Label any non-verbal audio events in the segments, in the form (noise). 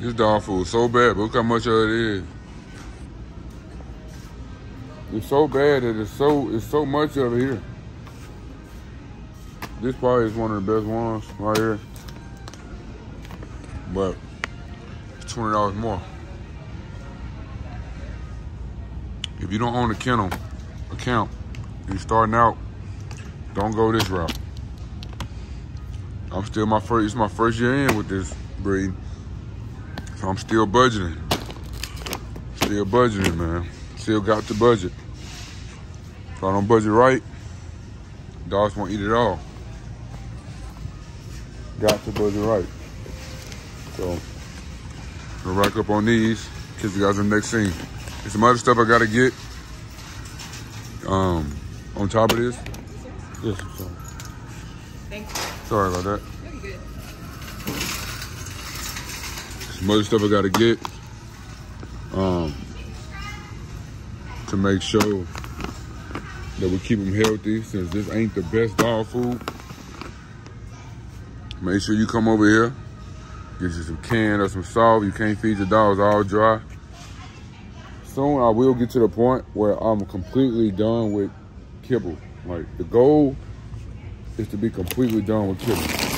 This dog food so bad, but look how much of it is. It's so bad that it's so it's so much of it here. This probably is one of the best ones right here. But it's twenty dollars more. If you don't own a kennel account, you're starting out, don't go this route. I'm still my first it's my first year in with this breed. So I'm still budgeting. Still budgeting, man. Still got the budget. If I don't budget right, dogs won't eat it all. Got to budget right. So, we'll rack up on these. Catch you guys in the next scene. There's some other stuff I gotta get. Um, on top of this. Yes, I'm sorry. Thank you. Sorry about that. You're other stuff I gotta get. Um, to make sure that we keep them healthy since this ain't the best dog food. Make sure you come over here, get you some can or some salt. You can't feed your dogs all dry. Soon I will get to the point where I'm completely done with kibble. Like the goal is to be completely done with kibble.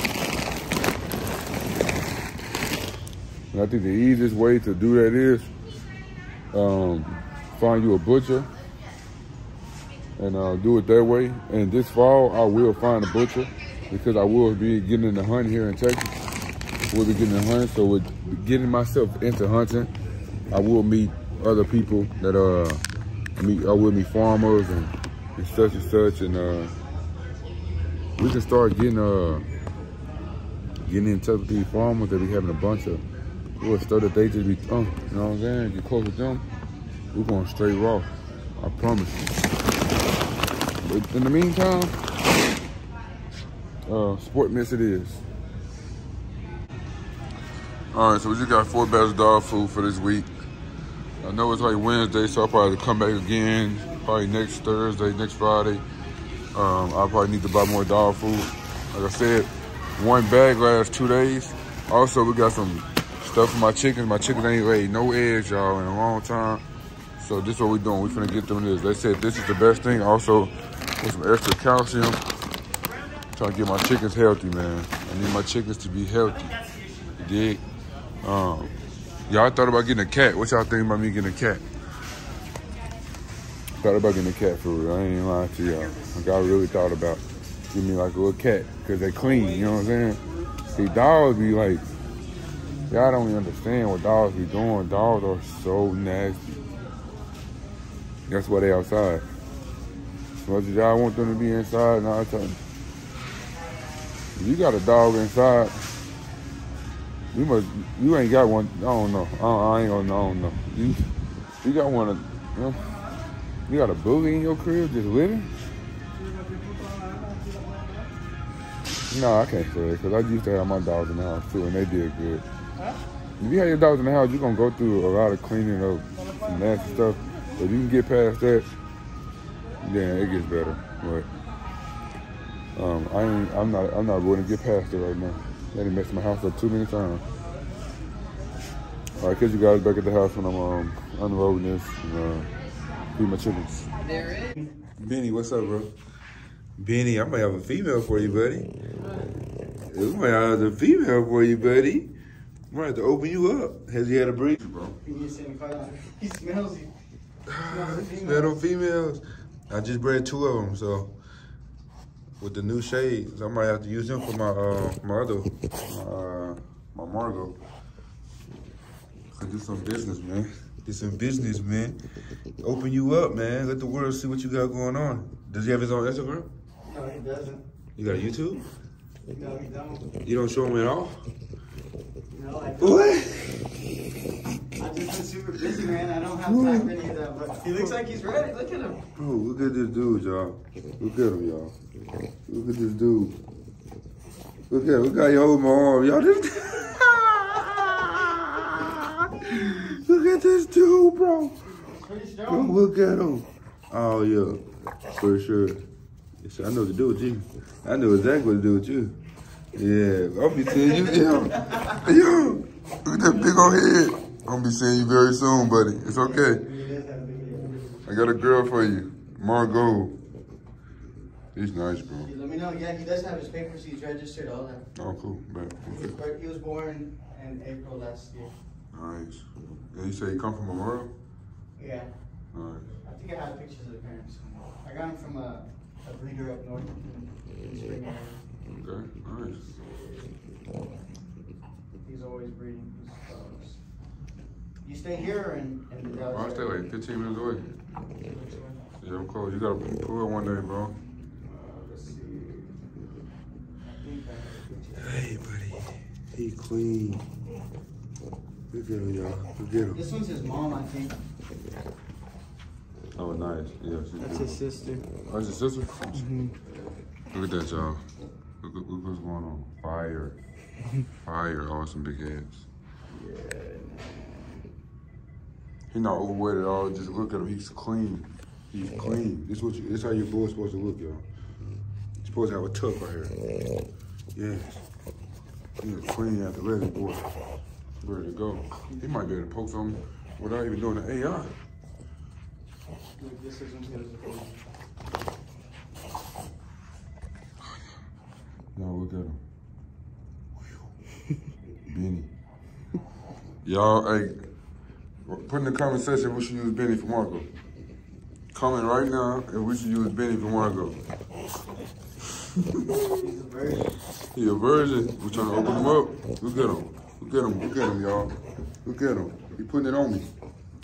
And I think the easiest way to do that is um, find you a butcher and uh, do it that way. And this fall, I will find a butcher because I will be getting in the hunt here in Texas. We'll be getting in the hunt. So with getting myself into hunting, I will meet other people that uh meet. I will meet farmers and, and such and such, and uh, we can start getting uh getting in touch with these farmers that we having a bunch of little stuff that they just be throwing. You know what I'm saying? Get close with them, we're going straight raw. I promise you. But in the meantime, uh, Sportmix it is. All right, so we just got four bags of dog food for this week. I know it's like Wednesday, so I'll probably come back again, probably next Thursday, next Friday. Um, I'll probably need to buy more dog food. Like I said, one bag lasts two days. Also, we got some stuff for my chickens. My chickens ain't laid no eggs, y'all, in a long time. So this is what we doing. We finna get them this. They said this is the best thing. Also, with some extra calcium. trying to get my chickens healthy, man. I need my chickens to be healthy. You dig? Um, y'all thought about getting a cat. What y'all think about me getting a cat? Thought about getting a cat for real. I ain't lying to y'all. Like I really thought about getting me like a little cat because they clean. You know what I'm saying? See, dogs be like, y'all don't understand what dogs be doing. Dogs are so nasty. That's why they outside. As much as y'all want them to be inside, now I tell you. If you got a dog inside, you must, you ain't got one, I don't know. I, I ain't gonna, I don't know. You, you got one of, you know, you got a bully in your crib just living? No, I can't say it because I used to have my dogs in the house too, and they did good. If you have your dogs in the house, you're gonna go through a lot of cleaning of nasty stuff. But If you can get past that, then it gets better. But um, I ain't, I'm not, I'm not willing to get past it right now. Done messed my house up too many times. All right, catch you guys back at the house when I'm um, unloading this and uh, feed my chickens. There is. Benny, what's up, bro? Benny, I might have a female for you, buddy. We might have a female for you, buddy. Have to open you up. Has he had a breed, bro? (laughs) He smells you. (sighs) Smell them females. I just bred two of them, so with the new shades, I might have to use them for my uh my other my, uh, my Margot. I do some business, man. Do some business, man. Open you up, man. Let the world see what you got going on. Does he have his own Instagram? No, he doesn't. You got a YouTube? No, he don't. You don't show him at all? I don't. What? I've just been super busy, man. I don't have time for any of that. But he looks like he's ready. Look at him. Bro, look at this dude, y'all. Look at him, y'all. Look at this dude. Look at him. Look how you hold my arm. Y'all just... (laughs) look at this dude, bro. Bro, look at him. Oh, yeah. For sure. I know what to do with you. I know exactly what to do with you. Yeah, I'll be seeing you, Yeah. yo, Look at that big old head. I'm gonna be seeing you very soon, buddy. It's okay. He does have a big head. I got a girl for you, Margot. He's nice, bro. Let me know. Yeah, he does have his papers. He's registered, all that. Oh, cool. Bet. He was, he was born in April last year. Nice. Yeah, you say you come from Memorial? Yeah. Nice. I think I have pictures of the parents. I got him from a, a breeder up north in Spring. Okay, nice. He's always breeding his dogs. You stay here and, in, in the Dallas Oh, I stay area? like 15 minutes away. Yeah, I'm close. You gotta pull it one day, bro. Uh, let's see. I think I have a picture. Hey, buddy. He clean. Look at him, y'all. Look at him. This one's his mom, I think. Oh, nice. Yeah, she's That's his sister. Oh, that's your sister? Look at that, y'all. Look, look, look what's going on. Fire. (laughs) Fire. Oh, some big heads. Yeah. He's not overweight at all. Just look at him. He's clean. He's clean. This what you, this how your boy's supposed to look, y'all. He's supposed to have a tuck right here. Yes. He's a clean, athletic boy. Ready to go. He might be able to poke something without even doing the AI. Look, this is when he was a baby. Now look at him. Benny. Y'all, hey, put in the comment section if we should use Benny for Marco. Comment right now if we should use Benny for Marco. He's a virgin. He a virgin. We're trying to open him up. Look at him. Look at him. Look at him, y'all. Look at him. He putting it on me.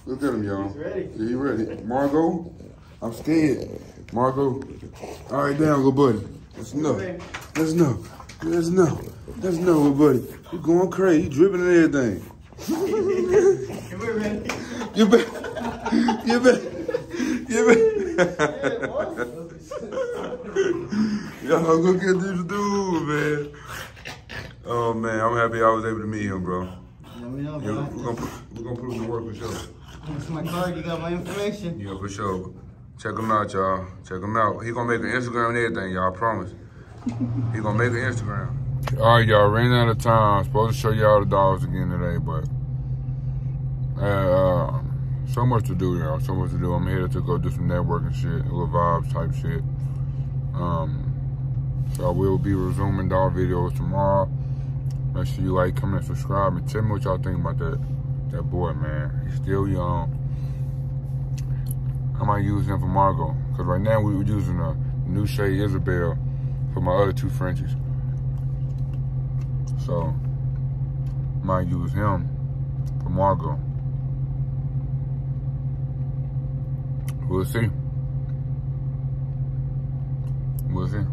Look at him, y'all. He's ready. Yeah, he ready. Margot, I'm scared. Margot, all right, down, little buddy. That's enough. Enough. That's enough. That's enough, little buddy. You going crazy. You dripping and everything. Come here, man. You bet. You bet. You bet. Y'all look at this dude, man. Oh man, I'm happy I was able to meet him, bro. Let me know, Yeah, we're gonna we're gonna put him to work for sure. That's my card. You got my information. Yeah, for sure. Check him out, y'all. Check him out. He gonna make an Instagram and everything, y'all. I promise. He gonna make an Instagram. All right, y'all. Ran out of time. I'm Supposed to show y'all the dogs again today, but uh, so much to do, y'all. So much to do. I'm here to go do some networking shit, little vibes type shit. Um, so I will be resuming dog videos tomorrow. Make sure you like, comment, subscribe, and tell me what y'all think about that that boy, man. He's still young. I might use him for Margot. Because right now we were using a new Shay Isabel for my other two Frenchies. So, might use him for Margot. We'll see. We'll see.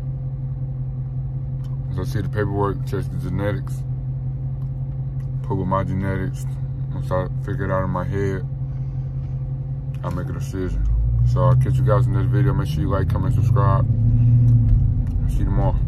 I see the paperwork, check the genetics. Put with my genetics. Once I figure it out in my head, I'll make a decision. So I'll catch you guys in this video. Make sure you like, comment, subscribe. See you tomorrow.